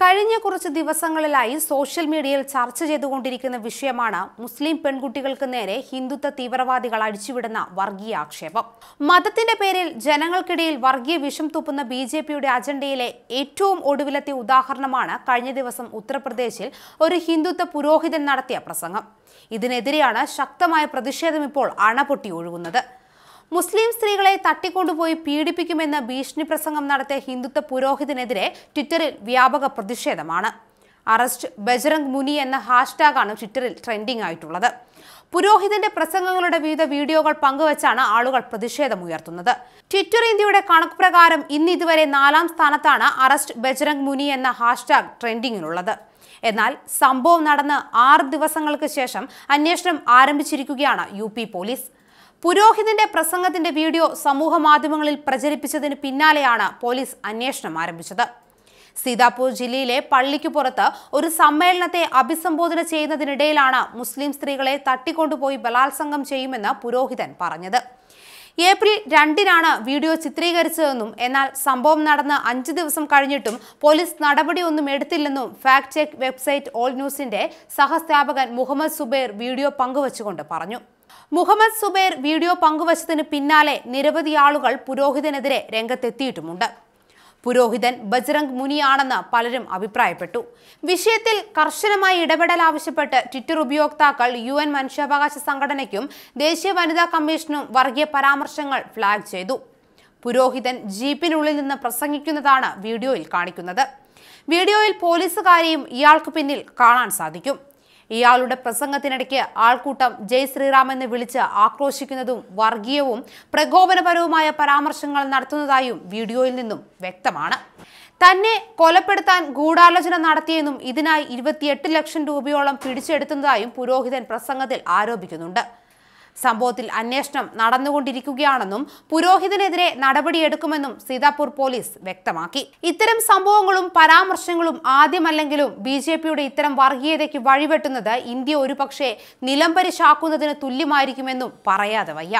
കഴിഞ്ഞ കുറച്ച് ദിവസങ്ങളിലായി സോഷ്യൽ മീഡിയയിൽ ചർച്ച ചെയ്തുകൊണ്ടിരിക്കുന്ന വിഷയമാണ് മുസ്ലിം പെൺകുട്ടികൾക്ക് നേരെ ഹിന്ദുത്വ തീവ്രവാദികൾ അടിച്ചുവിടുന്ന വർഗീയ ആക്ഷേപം. മതത്തിന്റെ പേരിൽ ജനങ്ങൾക്കിടയിൽ വർഗീയ വിഷം തുപ്പുന്ന ബി ജെ പിയുടെ അജണ്ടയിലെ ഏറ്റവും ഒടുവിലത്തെ ഉദാഹരണമാണ് കഴിഞ്ഞ ദിവസം ഉത്തർപ്രദേശിൽ ഒരു ഹിന്ദുത്വ പുരോഹിതൻ നടത്തിയ പ്രസംഗം. ഇതിനെതിരെയാണ് ശക്തമായ പ്രതിഷേധം ഇപ്പോൾ അണപൊട്ടി ഒഴുകുന്നത്. മുസ്ലിം സ്ത്രീകളെ തട്ടിക്കൊണ്ടുപോയി പീഡിപ്പിക്കുമെന്ന് ഭീഷണി പ്രസംഗം നടത്തിയ ഹിന്ദുത്വ പുരോഹിതനെതിരെ ട്വിറ്ററിൽ വ്യാപക പ്രതിഷേധമാണ്. അറസ്റ്റ് ബജറംഗ് മുനി എന്ന ഹാഷ്ടാഗാണ് ട്വിറ്ററിൽ ട്രെൻഡിംഗ് ആയിട്ടുള്ളത്. പുരോഹിതന്റെ പ്രസംഗങ്ങളുടെ വിവിധ വീഡിയോകൾ പങ്കുവച്ചാണ് ആളുകൾ പ്രതിഷേധമുയർത്തുന്നത്. ട്വിറ്റർ ഇന്ത്യയുടെ കണക്ക് പ്രകാരം ഇന്ന് ഇതുവരെ നാലാം സ്ഥാനത്താണ് അറസ്റ്റ് ബജറംഗ് മുനി എന്ന ഹാഷ്ടാഗ് ട്രെൻഡിങ്ങിലുള്ളത്. എന്നാൽ സംഭവം നടന്ന് ആറ് ദിവസങ്ങൾക്ക് ശേഷം അന്വേഷണം ആരംഭിച്ചിരിക്കുകയാണ് യു പോലീസ്. പുരോഹിതന്റെ പ്രസംഗത്തിന്റെ വീഡിയോ സമൂഹ മാധ്യമങ്ങളിൽ പ്രചരിപ്പിച്ചതിന് പിന്നാലെയാണ് പോലീസ് അന്വേഷണം ആരംഭിച്ചത്. സീതാപൂർ ജില്ലയിലെ പള്ളിക്കു പുറത്ത് ഒരു സമ്മേളനത്തെ അഭിസംബോധന ചെയ്യുന്നതിനിടയിലാണ് മുസ്ലിം സ്ത്രീകളെ തട്ടിക്കൊണ്ടുപോയി ബലാത്സംഗം ചെയ്യുമെന്ന് പുരോഹിതൻ പറഞ്ഞത്. ഏപ്രിൽ രണ്ടിനാണ് വീഡിയോ ചിത്രീകരിച്ചതെന്നും എന്നാൽ സംഭവം നടന്ന് അഞ്ച് ദിവസം കഴിഞ്ഞിട്ടും പോലീസ് നടപടിയൊന്നും എടുത്തില്ലെന്നും ഫാക്ട് ചെക്ക് വെബ്സൈറ്റ് ഓൾ ന്യൂസിന്റെ സഹസ്ഥാപകൻ മുഹമ്മദ് സുബൈർ വീഡിയോ പങ്കുവച്ചുകൊണ്ട് പറഞ്ഞു. മുഹമ്മദ് സുബൈർ വീഡിയോ പങ്കുവച്ചതിന് പിന്നാലെ നിരവധി ആളുകൾ പുരോഹിതനെതിരെ രംഗത്തെത്തിയിട്ടുമുണ്ട്. പുരോഹിതൻ ബജ്രംഗ് മുനിയാണെന്ന് പലരും അഭിപ്രായപ്പെട്ടു. വിഷയത്തിൽ കർശനമായി ഇടപെടൽ ആവശ്യപ്പെട്ട് ട്വിറ്റർ ഉപയോക്താക്കൾ യു എൻ മനുഷ്യാവകാശ സംഘടനയ്ക്കും ദേശീയ വനിതാ കമ്മീഷനും വർഗീയ പരാമർശങ്ങൾ ഫ്ലാഗ് ചെയ്തു. പുരോഹിതൻ ജീപ്പിനുള്ളിൽ നിന്ന് പ്രസംഗിക്കുന്നതാണ് വീഡിയോയിൽ കാണിക്കുന്നത്. വീഡിയോയിൽ പോലീസുകാരെയും ഇയാൾക്ക് പിന്നിൽ കാണാൻ സാധിക്കും. ഇയാളുടെ പ്രസംഗത്തിനിടയ്ക്ക് ആൾക്കൂട്ടം ജയ് ശ്രീറാം എന്ന് വിളിച്ച് ആക്രോശിക്കുന്നതും വർഗീയവും പ്രകോപനപരവുമായ പരാമർശങ്ങൾ നടത്തുന്നതായും വീഡിയോയിൽ നിന്നും വ്യക്തമാണ്. തന്നെ കൊലപ്പെടുത്താൻ ഗൂഢാലോചന നടത്തിയെന്നും ഇതിനായി ഇരുപത്തിയെട്ട് ലക്ഷം രൂപയോളം പിടിച്ചെടുത്തതായും പുരോഹിതൻ പ്രസംഗത്തിൽ ആരോപിക്കുന്നുണ്ട്. സംഭവത്തിൽ അന്വേഷണം നടന്നുകൊണ്ടിരിക്കുകയാണെന്നും പുരോഹിതനെതിരെ നടപടിയെടുക്കുമെന്നും സീതാപൂർ പോലീസ് വ്യക്തമാക്കി. ഇത്തരം സംഭവങ്ങളും പരാമർശങ്ങളും ആദ്യമല്ലെങ്കിലും ബി ജെ പിയുടെ ഇത്തരം വർഗീയതയ്ക്ക് വഴിവെട്ടുന്നത് ഇന്ത്യ ഒരുപക്ഷെ നിലംപരിശാക്കുന്നതിന് തുല്യമായിരിക്കുമെന്നും പറയാതെ വയ്യ.